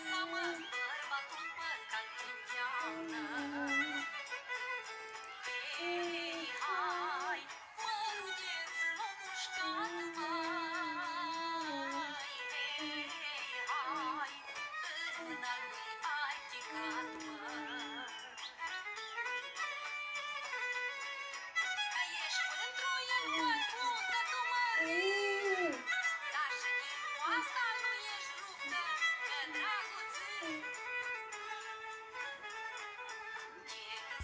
bersama berbaku pekan